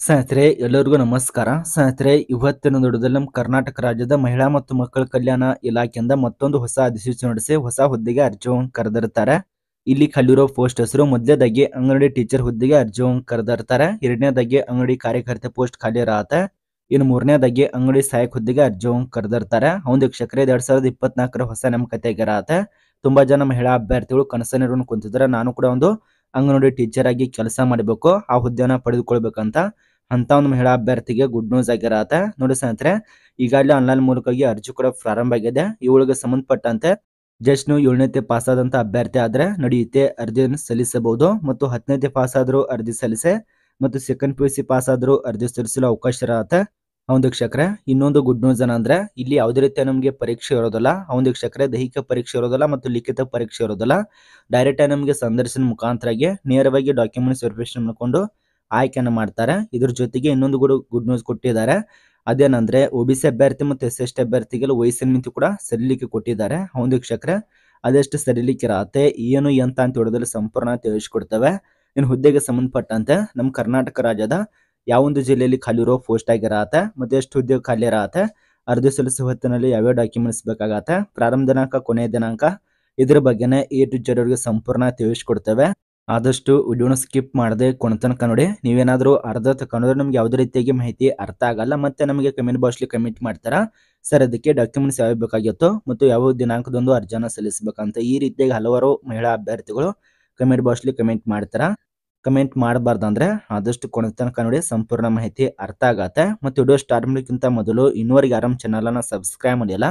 ಸ್ನೇಹಿತರೆ, ಎಲ್ಲರಿಗೂ ನಮಸ್ಕಾರ. ಸ್ನೇಹಿತರೆ, ಇವತ್ತಿನ ನುಡಿದಲ್ಲಿ ನಮ್ಮ ಕರ್ನಾಟಕ ರಾಜ್ಯದ ಮಹಿಳಾ ಮತ್ತು ಮಕ್ಕಳ ಕಲ್ಯಾಣ ಇಲಾಖೆಯಿಂದ ಮತ್ತೊಂದು ಹೊಸ ಅಧಿಸೂಚನೆ ನಡೆಸಿ ಹೊಸ ಹುದ್ದೆಗೆ ಅರ್ಜಿಯನ್ನು ಕರೆದಿರ್ತಾರೆ ಇಲ್ಲಿ ಕಲ್ಲಿರೋ ಪೋಸ್ಟ್ ಹೆಸರು, ಮೊದಲನೇದಾಗಿ ಅಂಗನವಾಡಿ ಟೀಚರ್ ಹುದ್ದೆಗೆ ಅರ್ಜಿಯನ್ನು ಕರೆದಿರ್ತಾರೆ ಎರಡನೇದಾಗಿ ಅಂಗಡಿ ಕಾರ್ಯಕರ್ತೆ ಪೋಸ್ಟ್ ಖಾಲಿ ಇರತ್ತೆ ಇನ್ನು ಮೂರನೇದಾಗಿ ಅಂಗಡಿ ಸಹಾಯಕ ಹುದ್ದೆಗೆ ಅರ್ಜಿಯನ್ನು ಕರೆದಿರ್ತಾರೆ ಒಂದು ವೀಕ್ಷಕರೇ, ಎರಡ್ ಸಾವಿರದ ಇಪ್ಪತ್ನಾಲ್ಕರ ಹೊಸ ನಮ್ಮ ಇರತ್ತೆ. ತುಂಬಾ ಜನ ಮಹಿಳಾ ಅಭ್ಯರ್ಥಿಗಳು ಕನಸನ್ನು ಕುಂತಿದ್ದಾರೆ. ನಾನು ಕೂಡ ಒಂದು ಅಂಗನವಾಡಿ ಟೀಚರ್ ಆಗಿ ಕೆಲಸ ಮಾಡಬೇಕು. ಆ ಹುದ್ದೆಯನ್ನು ಪಡೆದುಕೊಳ್ಬೇಕಂತ ಅಂತ ಒಂದು ಮಹಿಳಾ ಅಭ್ಯರ್ಥಿಗೆ ಗುಡ್ ನ್ಯೂಸ್ ಆಗಿರತ್ತೆ. ನೋಡಿ ಸ್ನೇಹಿತರೆ, ಈಗಾಗಲೇ ಆನ್ಲೈನ್ ಮೂಲಕವಾಗಿ ಅರ್ಜಿ ಕೂಡ ಪ್ರಾರಂಭ ಆಗಿದೆ. ಇವಳಿಗೆ ಸಂಬಂಧಪಟ್ಟಂತೆ ಜಸ್ಟ್ ನೀವು ಏಳನೇತೆ ಪಾಸ್ ಆದಂತ ಅಭ್ಯರ್ಥಿ ಆದ್ರೆ ನಡೆಯುತ್ತೆ ಅರ್ಜಿಯನ್ನು ಸಲ್ಲಿಸಬಹುದು. ಮತ್ತು ಹತ್ತನೇತೆ ಪಾಸ್ ಆದ್ರೂ ಅರ್ಜಿ ಸಲ್ಲಿಸೆ, ಮತ್ತು second P U C pass ಆದ್ರೂ ಅರ್ಜಿ ಸಲ್ಲಿಸಲು ಅವಕಾಶ ಇರತ್ತೆ. ಅವನ ವೀಕ್ಷಕರೇ, ಇನ್ನೊಂದು ಗುಡ್ ನ್ಯೂಸ್ ಏನಂದ್ರೆ, ಇಲ್ಲಿ ಯಾವುದೇ ರೀತಿಯ ನಮಗೆ ಪರೀಕ್ಷೆ ಇರೋದಿಲ್ಲ. ಅವನ ವೀಕ್ಷಕರೇ, ದೈಹಿಕ ಪರೀಕ್ಷೆ ಇರೋದಿಲ್ಲ ಮತ್ತು ಲಿಖಿತ ಪರೀಕ್ಷೆ ಇರೋದಿಲ್ಲ. ಡೈರೆಕ್ಟ್ ಆಗಿ ನಮಗೆ ಸಂದರ್ಶನ ಮುಖಾಂತರಾಗಿ ನೇರವಾಗಿ ಡಾಕ್ಯುಮೆಂಟ್ಸ್ ವೆರಿಫಿಕೇಶನ್ ಮಾಡ್ಕೊಂಡು ಆಯ್ಕೆಯನ್ನು ಮಾಡ್ತಾರೆ. ಇದ್ರ ಜೊತೆಗೆ ಇನ್ನೊಂದು ಕೂಡ ಗುಡ್ ನ್ಯೂಸ್ ಕೊಟ್ಟಿದ್ದಾರೆ. ಅದೇನಂದ್ರೆ ಒ ಬಿ ಸಿ ಅಭ್ಯರ್ಥಿ ಮತ್ತು ಎಸ್ ಎಸ್ ಟಿ ಅಭ್ಯರ್ಥಿಗೆಲ್ಲ ವಯಸ್ಸಿನ ಮಿತಿ ಕೂಡ ಸರಿಲಿಕ್ಕೆ ಕೊಟ್ಟಿದ್ದಾರೆ. ಒಂದು ವೀಕ್ಷಕರೇ ಅದೆಷ್ಟು ಸರಿಲಿಕ್ಕೆ ಇರತ್ತೆ ಏನು, ಎಂತ ಅಂತ ಹೇಳೋದ್ರಲ್ಲಿ ಸಂಪೂರ್ಣ ತಿಳಿಸ್ಕೊಡ್ತವೆ. ಇನ್ನು ಹುದ್ದೆಗೆ ಸಂಬಂಧಪಟ್ಟಂತೆ ನಮ್ಮ ಕರ್ನಾಟಕ ರಾಜ್ಯದ ಯಾವೊಂದು ಜಿಲ್ಲೆಯಲ್ಲಿ ಖಾಲಿ ಇರೋ ಪೋಸ್ಟ್ ಆಗಿರತ್ತೆ ಮತ್ತೆ ಎಷ್ಟು ಹುದ್ದೆ ಖಾಲಿ ಇರತ್ತೆ, ಅರ್ಜಿ ಸಲ್ಲಿಸುವ ಹೊತ್ತಿನಲ್ಲಿ ಯಾವ್ಯಾವ ಡಾಕ್ಯುಮೆಂಟ್ಸ್ ಬೇಕಾಗತ್ತೆ, ಪ್ರಾರಂಭ ದಿನಾಂಕ, ಕೊನೆಯ ದಿನಾಂಕ, ಇದ್ರ ಬಗ್ಗೆನೇ ಎ ಟು ಜೆಡ್ ಸಂಪೂರ್ಣ ತಿಳಿಸ್ಕೊಡ್ತೇವೆ. ಆದಷ್ಟು ವಿಡಿಯೋನ ಸ್ಕಿಪ್ ಮಾಡದೆ ಕೊನೆತನಕ ನೋಡಿ. ನೀವೇನಾದ್ರೂ ಅರ್ಧ ತಕೊಂಡ್ರೆ ನಮ್ಗೆ ಯಾವುದೇ ರೀತಿಯಾಗಿ ಮಾಹಿತಿ ಅರ್ಥ ಆಗಲ್ಲ, ಮತ್ತೆ ನಮಗೆ ಕಮೆಂಟ್ ಬಾಕ್ಸ್ಲಿ ಕಮೆಂಟ್ ಮಾಡ್ತಾರಾ? ಸರ್, ಅದಕ್ಕೆ ಡಾಕ್ಯುಮೆಂಟ್ಸ್ ಯಾವ ಬೇಕಾಗಿತ್ತು ಮತ್ತು ಯಾವ ದಿನಾಂಕದೊಂದು ಅರ್ಜಿನ ಸಲ್ಲಿಸಬೇಕಂತ ಈ ರೀತಿಯಾಗಿ ಹಲವಾರು ಮಹಿಳಾ ಅಭ್ಯರ್ಥಿಗಳು ಕಮೆಂಟ್ ಬಾಕ್ಸ್ಲಿ ಕಮೆಂಟ್ ಮಾಡ್ತಾರಾ? ಕಮೆಂಟ್ ಮಾಡಬಾರ್ದಂದ್ರೆ ಆದಷ್ಟು ತನಕ ನೋಡಿ, ಸಂಪೂರ್ಣ ಮಾಹಿತಿ ಅರ್ಥ ಆಗತ್ತೆ. ಮತ್ತು ವಿಡಿಯೋ ಸ್ಟಾರ್ಟ್ ಮಾಡೋಕ್ಕಿಂತ ಮೊದಲು ಇನ್ನೂವರೆಗೆ ಆರಾಮ್ ಚಾನಲನ್ನು ಸಬ್ಸ್ಕ್ರೈಬ್ ಮಾಡಿಲ್ಲ,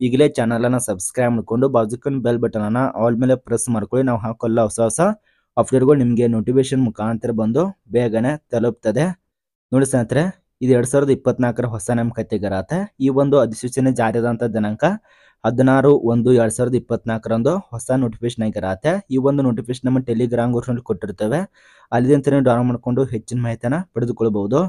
ಈಗಲೇ ಚಾನಲನ್ನು ಸಬ್ಸ್ಕ್ರೈಬ್ ಮಾಡ್ಕೊಂಡು ಬಾಜುಕನ್ ಬೆಲ್ ಬಟನನ್ನು ಆಲ್ ಮೇಲೆ ಪ್ರೆಸ್ ಮಾಡ್ಕೊಳ್ಳಿ. ನಾವು ಹಾಕೋಲ್ಲ ಹೊಸ ಹೊಸ ಅಪ್ಡೇಟ್ಗಳು ನಿಮಗೆ ನೋಟಿಫಿಕೇಶನ್ ಮುಖಾಂತರ ಬಂದು ಬೇಗನೆ ತಲುಪ್ತದೆ. ನೋಡಿ ಸ್ನೇಹಿತರೆ, ಇದು ಎರಡ್ ಸಾವಿರದ ಇಪ್ಪತ್ನಾಲ್ಕರ ಹೊಸ ನೇಮಕಾತಿಗರತ್ತೆ ಈ ಒಂದು ಅಧಿಸೂಚನೆ ಜಾರಿಯಾದಂಥ ದಿನಾಂಕ ಹದಿನಾರು ಒಂದು ಎರಡ್ ಸಾವಿರದ ಇಪ್ಪತ್ನಾಲ್ಕರಂದು ಹೊಸ ನೋಟಿಫಿಕೇಶನ್ ಆಗಿರತ್ತೆ ಈ ಒಂದು ನೋಟಿಫಿಕೇಶನ್ ನಮ್ಮ ಟೆಲಿಗ್ರಾಮ್ ಗ್ರೂಪ್ನಲ್ಲಿ ಕೊಟ್ಟಿರ್ತೇವೆ. ಅಲ್ಲಿಂದ ನೀವು ಡೌನ್ಲೋಡ್ ಮಾಡಿಕೊಂಡು ಹೆಚ್ಚಿನ ಮಾಹಿತಿನ ಪಡೆದುಕೊಳ್ಬಹುದು.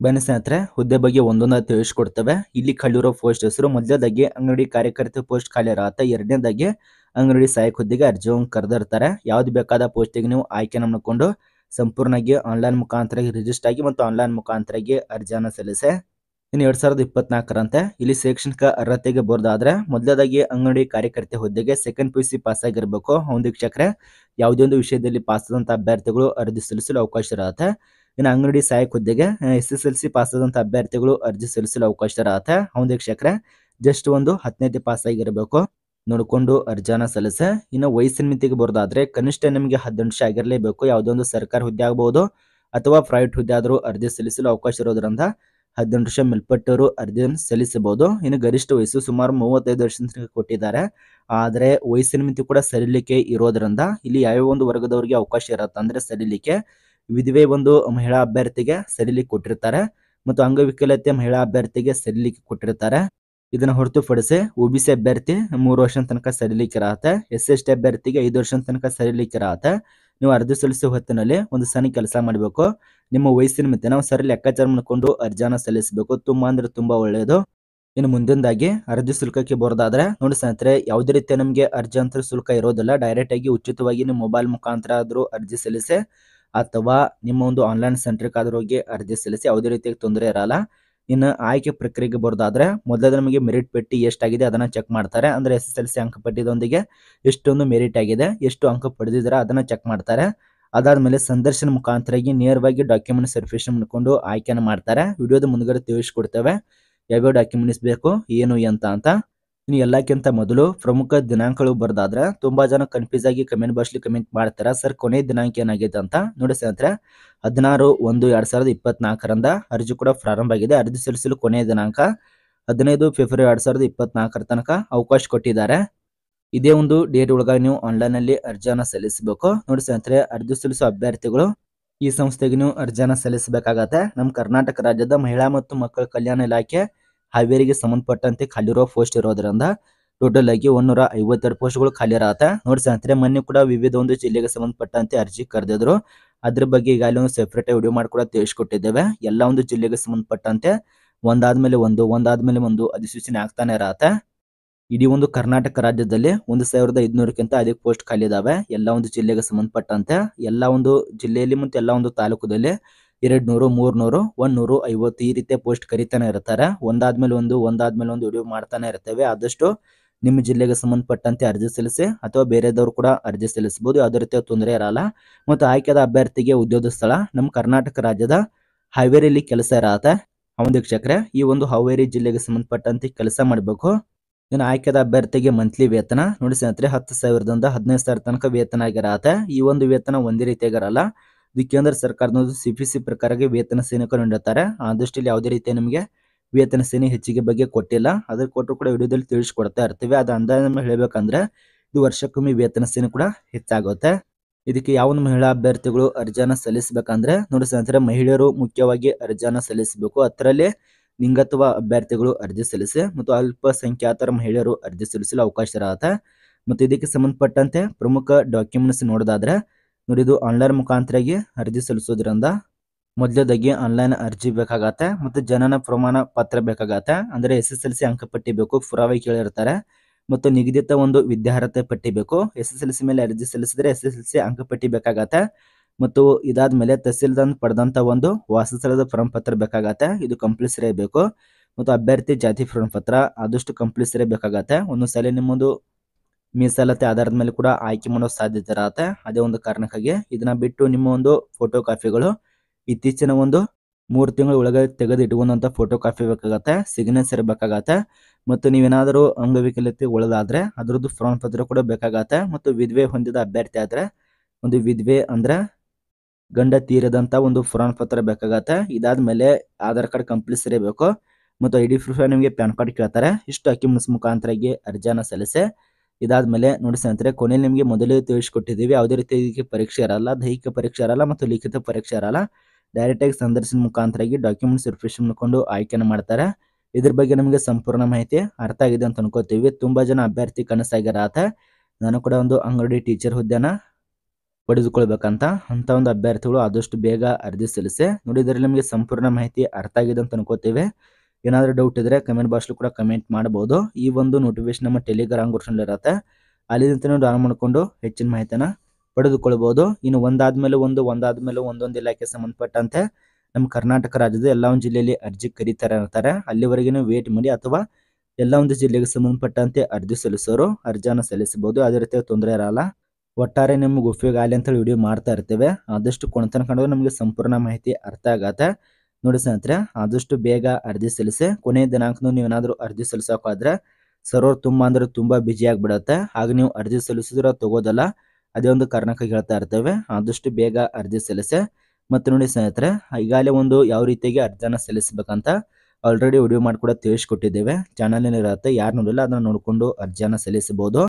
ಬನ್ನಿ ಸ್ನೇಹಿತರೆ, ಹುದ್ದೆ ಬಗ್ಗೆ ಒಂದೊಂದು ತಿಳಿಸ್ಕೊಡ್ತೇವೆ. ಇಲ್ಲಿ ಖಾಲಿರೋ ಪೋಸ್ಟ್ ಹೆಸರು ಮೊದಲದಾಗಿ ಅಂಗಡಿ ಕಾರ್ಯಕರ್ತ ಪೋಸ್ಟ್ ಖಾಲಿ ಇರತ್ತೆ ಎರಡನೇದಾಗಿ ಅಂಗಡಿ ಸಹಾಯಕ ಹುದ್ದೆಗೆ ಅರ್ಜಿಯನ್ನು ಕರೆದಿರ್ತಾರೆ. ಯಾವ್ದು ಬೇಕಾದ ಪೋಸ್ಟಿಗೆ ನೀವು ಆಯ್ಕೆ ಮಾಡ್ಕೊಂಡು ಸಂಪೂರ್ಣವಾಗಿ ಆನ್ಲೈನ್ ಮುಖಾಂತರ ರಿಜಿಸ್ಟರ್ ಆಗಿ ಮತ್ತು ಆನ್ಲೈನ್ ಮುಖಾಂತರ ಅರ್ಜಿಯನ್ನು ಸಲ್ಲಿಸೆ. ಇನ್ನು ಎರಡ್ ಸಾವಿರದ ಇಪ್ಪತ್ನಾಲ್ಕರಂತೆ ಇಲ್ಲಿ ಶೈಕ್ಷಣಿಕ ಅರ್ಹತೆಗೆ ಬರೋದಾದ್ರೆ ಮೊದಲದಾಗಿ ಅಂಗನವಾಡಿ ಕಾರ್ಯಕರ್ತೆ ಹುದ್ದೆಗೆ second P U C pass ಆಗಿರ್ಬೇಕು. ಒಂದು ವೀಕ್ಷಕರೇ, ಯಾವುದೇ ಒಂದು ವಿಷಯದಲ್ಲಿ ಪಾಸ್ ಆದಂತ ಅಭ್ಯರ್ಥಿಗಳು ಅರ್ಜಿ ಸಲ್ಲಿಸಲು ಅವಕಾಶ ಇರುತ್ತೆ. ಇನ್ನು ಅಂಗನವಾಡಿ ಸಹಾಯಕ ಹುದ್ದೆಗೆ S S L C pass ಆದಂತ ಅಭ್ಯರ್ಥಿಗಳು ಅರ್ಜಿ ಸಲ್ಲಿಸಲು ಅವಕಾಶ ಇರುತ್ತೆ. ಒಂದು ವೀಕ್ಷಕರೇ ಜಸ್ಟ್ ಒಂದು ಹತ್ತನೇತೆ ಪಾಸ್ ಆಗಿರಬೇಕು. ನೋಡಿಕೊಂಡು ಅರ್ಜಿನ ಸಲ್ಲಿಸೆ. ಇನ್ನು ವಯಸ್ಸಿನ ಮಿತಿಗೆ ಬರೋದಾದ್ರೆ ಕನಿಷ್ಠ ನಿಮಗೆ ಹದಿನೆಂಟು ವರ್ಷ ಆಗಿರಲೇಬೇಕು. ಯಾವುದೋ ಒಂದು ಸರ್ಕಾರಿ ಹುದ್ದೆ ಆಗಬಹುದು ಅಥವಾ ಪ್ರೈವೇಟ್ ಹುದ್ದೆ ಆದರೂ ಅರ್ಜಿ ಸಲ್ಲಿಸಲು ಅವಕಾಶ ಇರೋದ್ರಿಂದ ಹದಿನೆಂಟು ವರ್ಷ ಮೇಲ್ಪಟ್ಟವರು ಅರ್ಜಿಯನ್ನು ಸಲ್ಲಿಸಬಹುದು. ಇನ್ನು ಗರಿಷ್ಠ ವಯಸ್ಸು ಸುಮಾರು ಮೂವತ್ತೈದು ವರ್ಷ ಕೊಟ್ಟಿದ್ದಾರೆ. ಆದರೆ ವಯಸ್ಸಿನ ಮಿತಿ ಕೂಡ ಸರಿಲಿಕ್ಕೆ ಇರೋದ್ರಿಂದ ಇಲ್ಲಿ ಯಾವ್ಯಾವ ಒಂದು ವರ್ಗದವರಿಗೆ ಅವಕಾಶ ಇರುತ್ತೆ ಅಂದರೆ ಸರಿಲಿಕ್ಕೆ ವಿಧವೆ ಒಂದು ಮಹಿಳಾ ಅಭ್ಯರ್ಥಿಗೆ ಸರಿಲಿಕ್ಕೆ ಕೊಟ್ಟಿರ್ತಾರೆ. ಮತ್ತು ಅಂಗವಿಕಲತೆ ಮಹಿಳಾ ಅಭ್ಯರ್ಥಿಗೆ ಸರಿಲಿಕ್ಕೆ ಕೊಟ್ಟಿರ್ತಾರೆ. ಇದನ್ನ ಹೊರತುಪಡಿಸಿ ಒ ಬಿ ಸಿ ಅಭ್ಯರ್ಥಿ ಮೂರು ವರ್ಷದ ತನಕ ಸರಿಲಿಕ್ಕೆ ಇರತ್ತೆ ಎಸ್ ಎಸ್ ಟಿ ಅಭ್ಯರ್ಥಿಗೆ ಐದು ವರ್ಷದ ತನಕ ಸರಿಲಿಕ್ಕೆ ಇರತ್ತೆ ನೀವು ಅರ್ಜಿ ಸಲ್ಲಿಸುವ ಹೊತ್ತಿನಲ್ಲಿ ಒಂದು ಸಣ್ಣ ಕೆಲಸ ಮಾಡಬೇಕು. ನಿಮ್ಮ ವಯಸ್ಸಿನ ಮಿತಿ ನಾವು ಸರಿ ಲೆಕ್ಕಾಚಾರ ಮಾಡಿಕೊಂಡು ಅರ್ಜಿನ ಸಲ್ಲಿಸಬೇಕು. ತುಂಬಾ ಅಂದ್ರೆ ತುಂಬಾ ಒಳ್ಳೆಯದು ಇನ್ನು ಮುಂದಿನದಾಗಿ ಅರ್ಜಿ ಶುಲ್ಕಕ್ಕೆ ಬರೋದಾದ್ರೆ ನೋಡಿ ಸ್ನೇಹಿತರೆ, ಯಾವುದೇ ರೀತಿಯ ನಮಗೆ ಅರ್ಜಿ ಅಂತ ಶುಲ್ಕ ಇರೋದಿಲ್ಲ. ಡೈರೆಕ್ಟ್ ಆಗಿ ಉಚಿತವಾಗಿ ನಿಮ್ಮ ಮೊಬೈಲ್ ಮುಖಾಂತರ ಆದರೂ ಅರ್ಜಿ ಸಲ್ಲಿಸಿ ಅಥವಾ ನಿಮ್ಮ ಒಂದು ಆನ್ಲೈನ್ ಸೆಂಟ್ರಿಗೆ ಆದ್ರೂ ಹೋಗಿ ಅರ್ಜಿ ಸಲ್ಲಿಸಿ ಯಾವುದೇ ರೀತಿಯಾಗಿ ತೊಂದರೆ ಇರಲ್ಲ. ಇನ್ನು ಆಯ್ಕೆ ಪ್ರಕ್ರಿಯೆಗೆ ಬರೋದಾದ್ರೆ ಮೊದಲೇ ನಮಗೆ ಮೆರಿಟ್ ಪಟ್ಟಿ ಎಷ್ಟಾಗಿದೆ ಅದನ್ನ ಚೆಕ್ ಮಾಡ್ತಾರೆ. ಅಂದ್ರೆ ಎಸ್ ಎಸ್ ಎಲ್ ಸಿ ಅಂಕ ಪಟ್ಟಿದೊಂದಿಗೆ ಎಷ್ಟೊಂದು ಮೆರಿಟ್ ಆಗಿದೆ, ಎಷ್ಟು ಅಂಕ ಪಡೆದಿದ್ದಾರೆ ಅದನ್ನ ಚೆಕ್ ಮಾಡ್ತಾರೆ. ಅದಾದ್ಮೇಲೆ ಸಂದರ್ಶನ ಮುಖಾಂತರಾಗಿ ನೇರವಾಗಿ ಡಾಕ್ಯುಮೆಂಟ್ ಸರ್ಫೇಷನ್ ಮಾಡ್ಕೊಂಡು ಆಯ್ಕೆನ ಮಾಡ್ತಾರೆ. ವಿಡಿಯೋದ ಮುಂದ್ಗಡೆ ತಿಳಿಸ್ಕೊಡ್ತೇವೆ. ಯಾವ್ಯಾವ ಡಾಕ್ಯುಮೆಂಟ್ಸ್ ಬೇಕು, ಏನು, ಎಂತ ಅಂತ. ಇನ್ನು ಎಲ್ಲಕ್ಕಿಂತ ಮೊದಲು ಪ್ರಮುಖ ದಿನಾಂಕಗಳು ಬರೋದಾದ್ರೆ ತುಂಬಾ ಜನ ಕನ್ಫ್ಯೂಸ್ ಆಗಿ ಕಮೆಂಟ್ ಬಾಕ್ಸ್ಲಿ ಕಮೆಂಟ್ ಮಾಡ್ತಾರೆ. ಸರ್ ಕೊನೆ ದಿನಾಂಕ ಏನಾಗಿದೆ ಅಂತ ನೋಡಿ ಸ್ನೇಹಿತರೆ, ಹದಿನಾರು ಒಂದು ಎರಡ್ ಸಾವಿರದ ಇಪ್ಪತ್ನಾಲ್ಕರಿಂದ ಅರ್ಜಿ ಕೂಡ ಪ್ರಾರಂಭ ಆಗಿದೆ. ಅರ್ಜಿ ಸಲ್ಲಿಸಲು ಕೊನೆ ದಿನಾಂಕ ಹದಿನೈದು ಫೆಬ್ರವರಿ ಎರಡ್ ಸಾವಿರದ ಇಪ್ಪತ್ನಾಲ್ಕರ ತನಕ ಅವಕಾಶ ಕೊಟ್ಟಿದ್ದಾರೆ. ಇದೇ ಒಂದು ಡೇಟ್ ಒಳಗಾಗಿ ನೀವು ಆನ್ಲೈನ್ ಅಲ್ಲಿ ಅರ್ಜಿಯನ್ನ ಸಲ್ಲಿಸಬೇಕು. ನೋಡಿ ಸ್ನೇಹಿತರೆ, ಅರ್ಜಿ ಸಲ್ಲಿಸುವ ಅಭ್ಯರ್ಥಿಗಳು ಈ ಸಂಸ್ಥೆಗೆ ನೀವು ಅರ್ಜಿಯನ್ನ ಸಲ್ಲಿಸಬೇಕಾಗತ್ತೆ. ನಮ್ಮ ಕರ್ನಾಟಕ ರಾಜ್ಯದ ಮಹಿಳಾ ಮತ್ತು ಮಕ್ಕಳ ಕಲ್ಯಾಣ ಇಲಾಖೆ ಹಾವೇರಿಗೆ ಸಂಬಂಧಪಟ್ಟಂತೆ ಖಾಲಿರೋ ಪೋಸ್ಟ್ ಇರೋದ್ರಿಂದ ಟೋಟಲ್ ಆಗಿ ಒಂದೂರ ಐವತ್ತೆರಡು ಪೋಸ್ಟ್ಗಳು ಖಾಲಿ ಇರತ್ತೆ. ನೋಡಿ ಸ್ನೇಹಿತರೆ, ಮೊನ್ನೆ ಕೂಡ ವಿವಿಧ ಒಂದು ಜಿಲ್ಲೆಗೆ ಸಂಬಂಧಪಟ್ಟಂತೆ ಅರ್ಜಿ ಕರೆದಿದ್ರು. ಅದ್ರ ಬಗ್ಗೆ ಈಗಾಗಲೇ ಒಂದು ಸೆಪರೇಟ್ ವಿಡಿಯೋ ಮಾಡಿ ಕೂಡ ತಿಳಿಸ್ಕೊಟ್ಟಿದ್ದೇವೆ. ಎಲ್ಲ ಒಂದು ಜಿಲ್ಲೆಗೆ ಸಂಬಂಧಪಟ್ಟಂತೆ ಒಂದಾದ್ಮೇಲೆ ಒಂದು ಒಂದಾದ್ಮೇಲೆ ಒಂದು ಅಧಿಸೂಚನೆ ಆಗ್ತಾನೆ ಇರತ್ತೆ. ಇಡೀ ಒಂದು ಕರ್ನಾಟಕ ರಾಜ್ಯದಲ್ಲಿ ಒಂದು ಸಾವಿರದ ಐದುನೂರಕ್ಕಿಂತ ಅಧಿಕ ಪೋಸ್ಟ್ ಖಾಲಿ ಇದಾವೆ. ಎಲ್ಲ ಒಂದು ಜಿಲ್ಲೆಗೆ ಸಂಬಂಧಪಟ್ಟಂತೆ, ಎಲ್ಲ ಒಂದು ಜಿಲ್ಲೆಯಲ್ಲಿ ಮತ್ತು ಎಲ್ಲ ಒಂದು ತಾಲೂಕದಲ್ಲಿ. ಎರಡು ನೂರು ಮೂರು ನೂರು ಐವತ್ತು ಈ ರೀತಿಯ ಪೋಸ್ಟ್ ಕರಿತಾನೆ ಇರ್ತಾರೆ. ಒಂದಾದ್ಮೇಲೆ ಒಂದು ಒಂದಾದ್ಮೇಲೆ ಒಂದು ವಿಡಿಯೋ ಮಾಡ್ತಾನೆ ಇರ್ತೇವೆ. ಆದಷ್ಟು ನಿಮ್ಮ ಜಿಲ್ಲೆಗೆ ಸಂಬಂಧಪಟ್ಟಂತೆ ಅರ್ಜಿ ಸಲ್ಲಿಸಿ ಅಥವಾ ಬೇರೆದವರು ಕೂಡ ಅರ್ಜಿ ಸಲ್ಲಿಸಬಹುದು. ಯಾವುದೇ ರೀತಿಯ ತೊಂದರೆ ಇರಲ್ಲ. ಮತ್ತು ಆಯ್ಕೆದ ಅಭ್ಯರ್ಥಿಗೆ ಉದ್ಯೋಗ ಸ್ಥಳ. ನಮ್ಮ ಕರ್ನಾಟಕ ರಾಜ್ಯದ ಹಾವೇರಿಯಲ್ಲಿ ಕೆಲಸ ಇರತ್ತೆ. ಅವನ ಈ ಒಂದು ಹಾವೇರಿ ಜಿಲ್ಲೆಗೆ ಸಂಬಂಧಪಟ್ಟಂತೆ ಕೆಲಸ ಮಾಡಬೇಕು. ಇನ್ನು ಆಯ್ಕೆದ ಅಭ್ಯರ್ಥಿಗೆ ಮಂತ್ಲಿ ವೇತನ. ನೋಡಿ ಸ್ನೇಹಿತರೆ, ಹತ್ತು ಸಾವಿರದಿಂದ ಹದಿನೈದು ಸಾವಿರ ತನಕ ವೇತನ ಆಗಿರತ್ತೆ. ಈ ಒಂದು ವೇತನ ಒಂದೇ ರೀತಿಯಾಗಿರಲ್ಲ ಇದು ಕೇಂದ್ರ ಸರ್ಕಾರದ ಸಿ ಪಿ ಸಿ ಪ್ರಕಾರಕ್ಕೆ ವೇತನ ಸೈನಿಕರು ನೀಡುತ್ತಾರೆ ಆ ದೃಷ್ಟಿಯಲ್ಲಿ ಯಾವುದೇ ರೀತಿಯ ನಿಮಗೆ ವೇತನ ಸೇನೆ ಹೆಚ್ಚಿಗೆ ಬಗ್ಗೆ ಕೊಟ್ಟಿಲ್ಲ. ಅದ್ರ ಕೊಟ್ಟರು ಕೂಡ ವಿಡಿಯೋದಲ್ಲಿ ತಿಳಿಸ್ಕೊಡ್ತಾ ಇರ್ತೀವಿ. ಅದು ಅಂದಾಜು ನಮ್ಮ ಹೇಳಬೇಕಂದ್ರೆ ಇದು ವರ್ಷಕ್ಕೊಮ್ಮೆ ವೇತನ ಸೇನೆ ಕೂಡ ಹೆಚ್ಚಾಗುತ್ತೆ. ಇದಕ್ಕೆ ಯಾವ ಮಹಿಳಾ ಅಭ್ಯರ್ಥಿಗಳು ಅರ್ಜಿಯನ್ನು ಸಲ್ಲಿಸಬೇಕಂದ್ರೆ ನೋಡಿ ಸ್ನೇಹಿತರೆ, ಮಹಿಳೆಯರು ಮುಖ್ಯವಾಗಿ ಅರ್ಜಿಯನ್ನು ಸಲ್ಲಿಸಬೇಕು. ಅದರಲ್ಲಿ ಲಿಂಗತ್ವ ಅಭ್ಯರ್ಥಿಗಳು ಅರ್ಜಿ ಸಲ್ಲಿಸಿ ಮತ್ತು ಅಲ್ಪಸಂಖ್ಯಾತರ ಮಹಿಳೆಯರು ಅರ್ಜಿ ಸಲ್ಲಿಸಲು ಅವಕಾಶ ಇರುತ್ತೆ ಮತ್ತು ಇದಕ್ಕೆ ಸಂಬಂಧಪಟ್ಟಂತೆ ಪ್ರಮುಖ ಡಾಕ್ಯುಮೆಂಟ್ಸ್ ನೋಡೋದಾದ್ರೆ ನೋಡಿ ಇದು ಆನ್ಲೈನ್ ಮುಖಾಂತರಾಗಿ ಅರ್ಜಿ ಸಲ್ಲಿಸೋದ್ರಿಂದ ಮೊದಲದಾಗಿ ಆನ್ಲೈನ್ ಅರ್ಜಿ ಬೇಕಾಗತ್ತೆ, ಮತ್ತು ಜನನ ಪ್ರಮಾಣ ಪತ್ರ ಬೇಕಾಗತ್ತೆ. ಅಂದ್ರೆ ಎಸ್ ಎಸ್ ಎಲ್ ಸಿ ಅಂಕಪಟ್ಟಿ ಬೇಕು, ಪುರಾವೆ ಕೇಳಿರ್ತಾರೆ. ಮತ್ತು ನಿಗದಿತ ಒಂದು ವಿದ್ಯಾರ್ಹತೆ ಪಟ್ಟಿ ಬೇಕು. ಎಸ್ ಎಸ್ ಎಲ್ ಸಿ ಮೇಲೆ ಅರ್ಜಿ ಸಲ್ಲಿಸಿದ್ರೆ ಎಸ್ ಎಸ್ ಎಲ್ ಸಿ ಅಂಕಪಟ್ಟಿ ಬೇಕಾಗತ್ತೆ. ಮತ್ತು ಇದಾದ ಮೇಲೆ ತಹಸೀಲ್ದಾರ್ ಪಡೆದಂತ ಒಂದು ವಾಸಸ್ಥಳದ ಪ್ರಮಾಣಪತ್ರ ಬೇಕಾಗತ್ತೆ. ಇದು ಕಂಪಲ್ಸರಿ ಬೇಕು. ಮತ್ತು ಅಭ್ಯರ್ಥಿ ಜಾತಿ ಪ್ರಮಾಣಪತ್ರ ಆದಷ್ಟು ಕಂಪಲ್ಸರಿ ಬೇಕಾಗತ್ತೆ. ಒಂದು ಸಲ ನಿಮ್ಮೊಂದು ಮೀಸಲಾತಿ ಆಧಾರದ ಮೇಲೆ ಕೂಡ ಆಯ್ಕೆ ಮಾಡೋ ಸಾಧ್ಯತೆ ಇರತ್ತೆ. ಅದೇ ಒಂದು ಕಾರಣಕ್ಕಾಗಿ ಇದನ್ನ ಬಿಟ್ಟು ನಿಮ್ಮ ಒಂದು ಫೋಟೋ ಕಾಪಿಗಳು ಇತ್ತೀಚಿನ ಒಂದು ಮೂರು ತಿಂಗಳ ಒಳಗೆ ತೆಗೆದು ಇಟ್ಕೊಂಡಂತ ಫೋಟೋ ಕಾಪಿ ಬೇಕಾಗತ್ತೆ ಸಿಗ್ನೇಚರ್ ಬೇಕಾಗತ್ತೆ ಮತ್ತು ನೀವೇನಾದರೂ ಅಂಗವಿಕಲತೆ ಒಳಗಾದ್ರೆ ಅದರದ್ದು ಪ್ರಮಾಣ ಪತ್ರ ಕೂಡ ಬೇಕಾಗತ್ತೆ ಮತ್ತು ವಿಧವೆ ಹೊಂದಿದ ಅಭ್ಯರ್ಥಿ ಆದ್ರೆ ಒಂದು ವಿಧವೆ ಅಂದ್ರೆ ಗಂಡ ತೀರದಂತ ಒಂದು ಪ್ರಮಾಣ ಪತ್ರ ಬೇಕಾಗತ್ತೆ. ಇದಾದ್ಮೇಲೆ ಆಧಾರ್ ಕಾರ್ಡ್ ಕಂಪಲ್ಸರಿ ಬೇಕು ಮತ್ತು ಐ ಡಿ ಪ್ರೂಫ್ ನಿಮಗೆ ಪ್ಯಾನ್ ಕಾರ್ಡ್ ಕೇಳ್ತಾರೆ. ಇಷ್ಟು ಡಾಕ್ಯುಮೆಂಟ್ಸ್ ಮುಖಾಂತರಾಗಿ ಅರ್ಜಿಯನ್ನು ಸಲ್ಲಿಸಿ ಇದಾದ್ಮೇಲೆ ನೋಡಿ ಸ್ನೇಹಿತರೆ ಕೊನೆಯಲ್ಲಿ ನಿಮಗೆ ಮೊದಲೇ ತಿಳಿಸ್ಕೊಟ್ಟಿದ್ದೀವಿ. ಯಾವುದೇ ರೀತಿ ಇದಕ್ಕೆ ಪರೀಕ್ಷೆ ಇರಲ್ಲ, ದೈಹಿಕ ಪರೀಕ್ಷೆ ಇರಲ್ಲ ಮತ್ತು ಲಿಖಿತ ಪರೀಕ್ಷೆ ಇರಲ್ಲ. ಡೈರೆಕ್ಟ್ ಆಗಿ ಸಂದರ್ಶನ ಮುಖಾಂತರಾಗಿ ಡಾಕ್ಯುಮೆಂಟ್ಸ್ ರಿಫ್ರೆಶ್ ಮಾಡ್ಕೊಂಡು ಆಯ್ಕೆನ ಮಾಡ್ತಾರೆ. ಇದ್ರ ಬಗ್ಗೆ ನಮಗೆ ಸಂಪೂರ್ಣ ಮಾಹಿತಿ ಅರ್ಥ ಆಗಿದೆ ಅಂತ ಅನ್ಕೋತೀವಿ. ತುಂಬಾ ಜನ ಅಭ್ಯರ್ಥಿ ಕನಸಾಗಿರಾತ ನಾನು ಕೂಡ ಒಂದು ಅಂಗಡಿ ಟೀಚರ್ ಹುದ್ದೆನ ಪಡೆದುಕೊಳ್ಬೇಕಂತ ಅಂತ ಒಂದು ಅಭ್ಯರ್ಥಿಗಳು ಆದಷ್ಟು ಬೇಗ ಅರ್ಜಿ ಸಲ್ಲಿಸಿ. ನೋಡಿ ನಿಮಗೆ ಸಂಪೂರ್ಣ ಮಾಹಿತಿ ಅರ್ಥ ಆಗಿದೆ ಅಂತ ಅನ್ಕೋತೀವಿ. ಏನಾದರೂ ಡೌಟ್ ಇದ್ರೆ ಕಮೆಂಟ್ ಬಾಕ್ಸ್ಲು ಕೂಡ ಕಮೆಂಟ್ ಮಾಡಬಹುದು ಈ ಒಂದು ನೋಟಿಫಿಕೇಶನ್ ನಮ್ಮ ಟೆಲಿಗ್ರಾಮ್ ಇರುತ್ತೆ. ಅಲ್ಲಿಂದ ನೀವು ಡೌನ್ ಮಾಡಿಕೊಂಡು ಹೆಚ್ಚಿನ ಮಾಹಿತಿನ ಪಡೆದುಕೊಳ್ಬಹುದು ಇನ್ನು ಒಂದಾದ್ಮೇಲೆ ಒಂದು, ಒಂದಾದ್ಮೇಲೆ ಒಂದೊಂದು ಇಲಾಖೆ ಸಂಬಂಧಪಟ್ಟಂತೆ ನಮ್ಮ ಕರ್ನಾಟಕ ರಾಜ್ಯದ ಎಲ್ಲ ಒಂದು ಜಿಲ್ಲೆಯಲ್ಲಿ ಅರ್ಜಿ ಕರೀತಾರೆ ಇರ್ತಾರೆ ಅಲ್ಲಿವರೆಗೆ ವೇಟ್ ಮಾಡಿ ಅಥವಾ ಎಲ್ಲ ಒಂದು ಜಿಲ್ಲೆಗೆ ಸಂಬಂಧಪಟ್ಟಂತೆ ಅರ್ಜಿ ಸಲ್ಲಿಸೋರು ಅರ್ಜಿಯನ್ನು ಸಲ್ಲಿಸಬಹುದು. ಅದೇ ರೀತಿ ತೊಂದರೆ ಇರಲ್ಲ. ಒಟ್ಟಾರೆ ನಿಮ್ಗೆ ಉಪಯೋಗ ಆಗಲಿ ಅಂತ ವಿಡಿಯೋ ಮಾಡ್ತಾ ಇರ್ತೇವೆ. ಆದಷ್ಟು ಕೊಣತನ ಕಂಡು ನಮಗೆ ಸಂಪೂರ್ಣ ಮಾಹಿತಿ ಅರ್ಥ ಆಗತ್ತೆ. ನೋಡಿ ಸ್ನೇಹಿತರೆ, ಆದಷ್ಟು ಬೇಗ ಅರ್ಜಿ ಸಲ್ಲಿಸಿ. ಕೊನೆಯ ದಿನಾಂಕನೂ ನೀವು ಏನಾದರೂ ಅರ್ಜಿ ಸಲ್ಲಿಸೋಕ್ಕಾದ್ರೆ ಸರ್ವರ್ ತುಂಬ ಅಂದ್ರೆ ತುಂಬ ಬಿಜಿ ಆಗಿಬಿಡುತ್ತೆ. ಆಗ ನೀವು ಅರ್ಜಿ ಸಲ್ಲಿಸಿದ್ರೆ ತಗೋದಲ್ಲ, ಅದೇ ಒಂದು ಕಾರಣಕ್ಕೆ ಹೇಳ್ತಾ ಇರ್ತೇವೆ. ಆದಷ್ಟು ಬೇಗ ಅರ್ಜಿ ಸಲ್ಲಿಸಿ. ಮತ್ತು ನೋಡಿ ಸ್ನೇಹಿತರೆ, ಈಗಾಗಲೇ ಒಂದು ಯಾವ ರೀತಿಯಾಗಿ ಅರ್ಜಿನ ಸಲ್ಲಿಸಬೇಕಂತ ಆಲ್ರೆಡಿ ವಿಡಿಯೋ ಮಾಡಿ ಕೂಡ ತಿಳಿಸ್ಕೊಟ್ಟಿದ್ದೇವೆ. ಚಾನಲ್ ಇರುತ್ತೆ ಯಾರು ನೋಡಿಲ್ಲ, ಅದನ್ನು ನೋಡಿಕೊಂಡು ಅರ್ಜಿಯನ್ನು ಸಲ್ಲಿಸಬಹುದು.